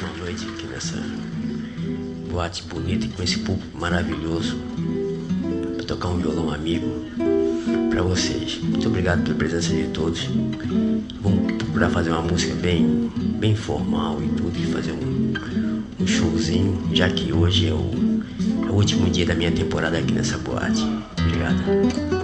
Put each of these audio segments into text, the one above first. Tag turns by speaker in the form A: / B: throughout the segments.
A: uma noite aqui nessa boate bonita com esse público maravilhoso para tocar um violão amigo para vocês. Muito obrigado pela presença de todos. Vamos procurar fazer uma música bem, bem formal e tudo, e fazer um, um showzinho, já que hoje é o, é o último dia da minha temporada aqui nessa boate. Obrigado.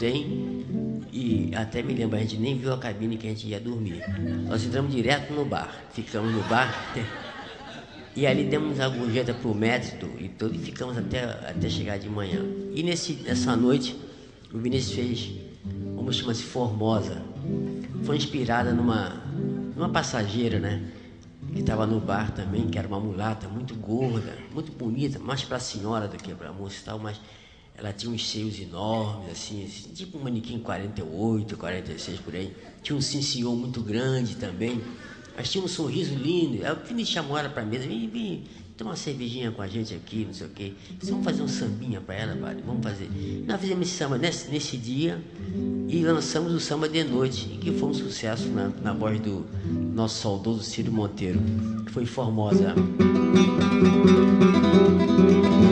A: Trem e até me lembro, a gente nem viu a cabine que a gente ia dormir. Nós entramos direto no bar, ficamos no bar e ali demos a gorjeta pro método e tudo e ficamos até, até chegar de manhã. E nesse, nessa noite o Vinícius fez uma chama-se Formosa. Foi inspirada numa, numa passageira, né? Que estava no bar também, que era uma mulata muito gorda, muito bonita, mais para a senhora do que para a moça e tal, mas ela tinha uns seios enormes, assim, assim, tipo um manequim 48, 46 por aí. Tinha um cincion muito grande também, mas tinha um sorriso lindo. Aí o Vinícius chamou ela para mesa, vem, vem, toma uma cervejinha com a gente aqui, não sei o quê. Vamos fazer um sambinha para ela, vale? Vamos fazer. Nós fizemos esse samba nesse, nesse dia e lançamos o samba de noite, que foi um sucesso na, na voz do nosso saudoso Ciro Monteiro, que foi Formosa.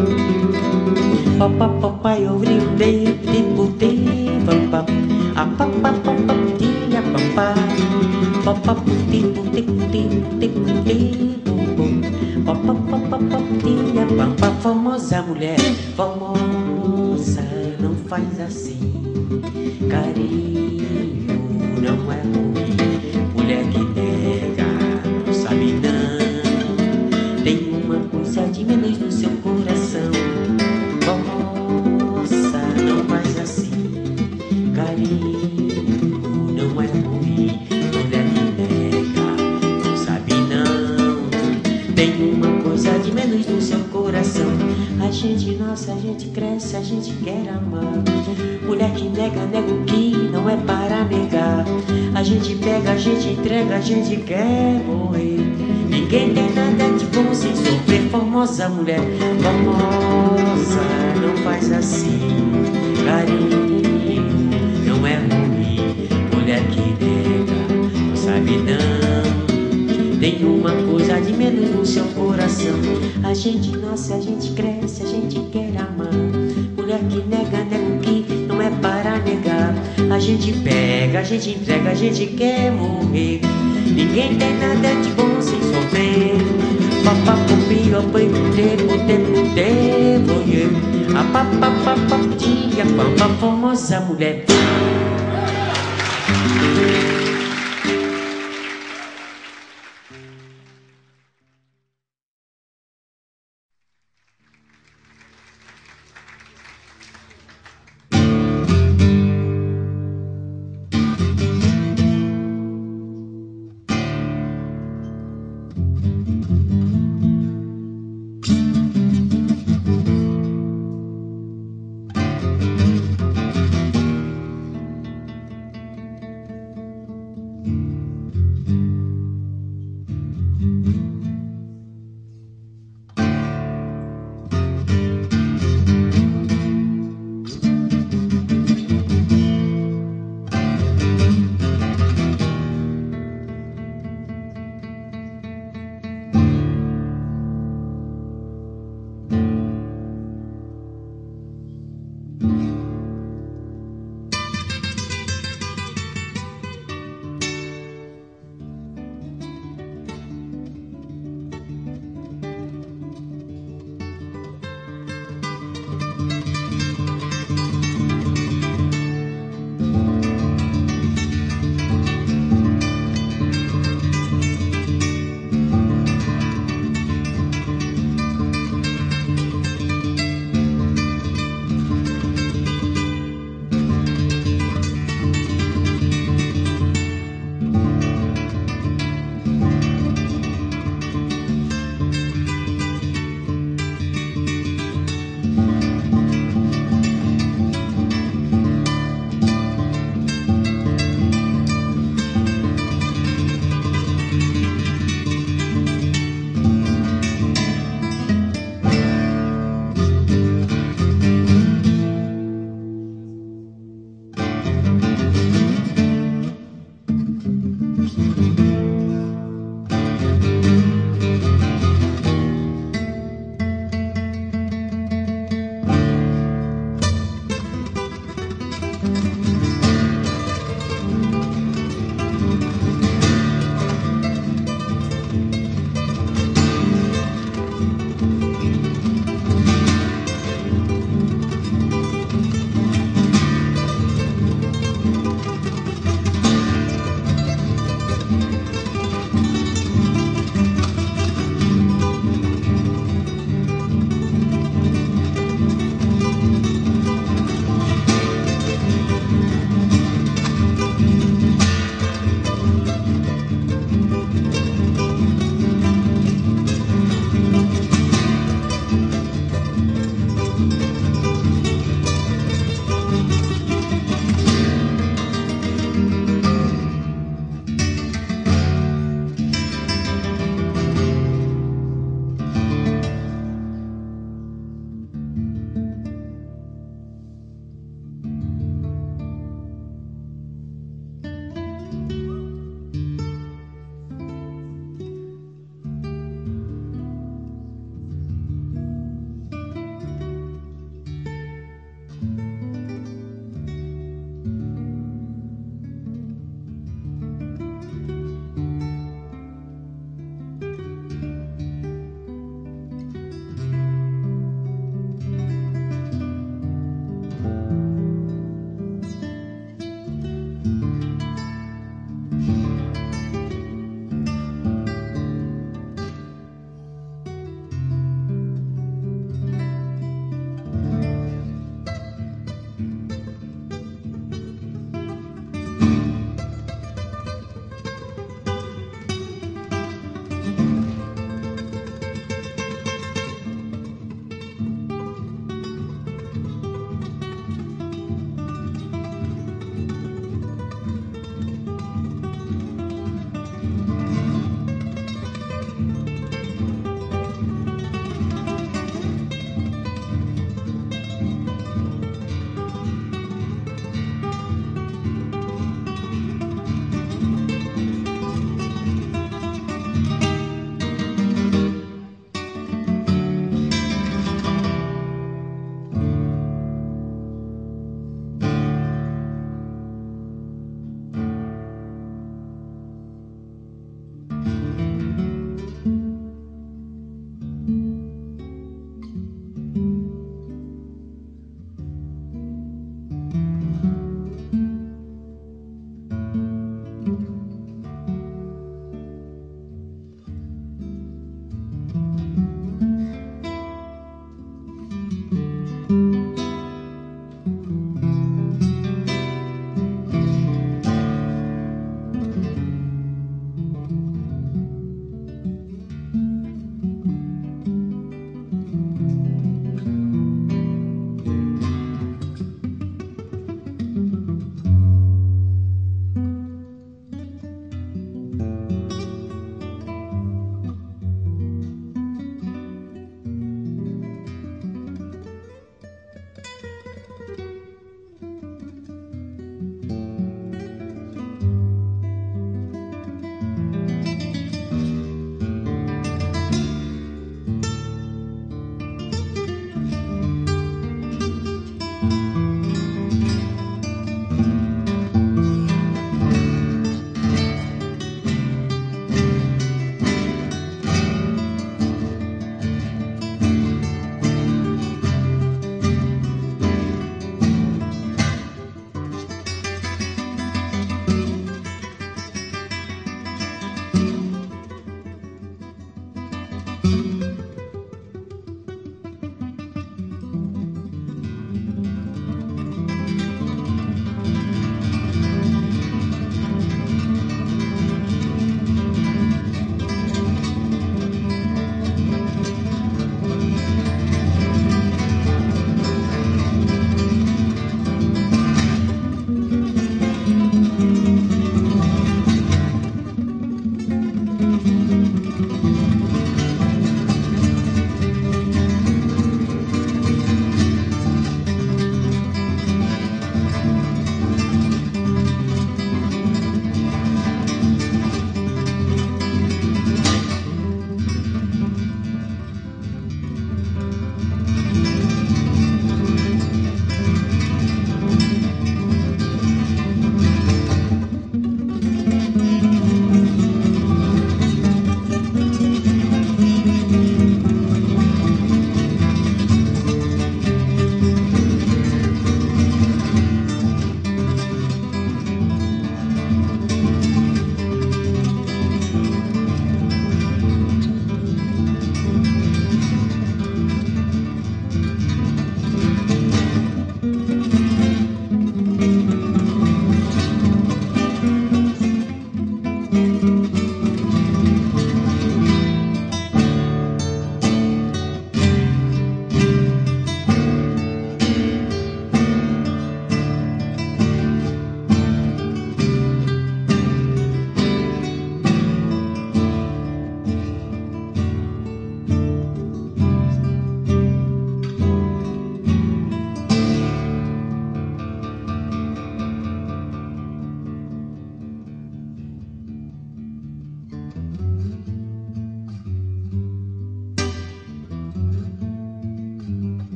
A: Papai, famosa mulher, famosa, não faz assim. Carinho não é ruim, mulher que nega, que nega, nega o que não é para negar. A gente pega, a gente entrega, a gente quer morrer. Ninguém tem nada de bom sem sofrer. Formosa mulher, famosa, não faz assim. Carinho não é ruim. Mulher que nega, não sabe não. Tem uma coisa de menos no seu coração. A gente nasce, a gente cresce, a gente quer gente pega, a gente entrega, a gente quer morrer. Ninguém tem nada de bom sem sofrer. Papá, pupi, apai, pute, pute, pute, voye. A tia, papá, famosa mulher.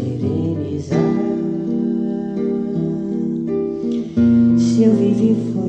A: Serenizar. Se eu vivi foi